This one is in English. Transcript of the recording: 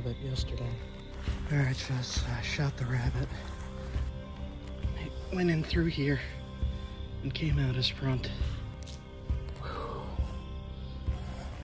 rabbit yesterday. Alright, just uh, shot the rabbit. It went in through here and came out his front.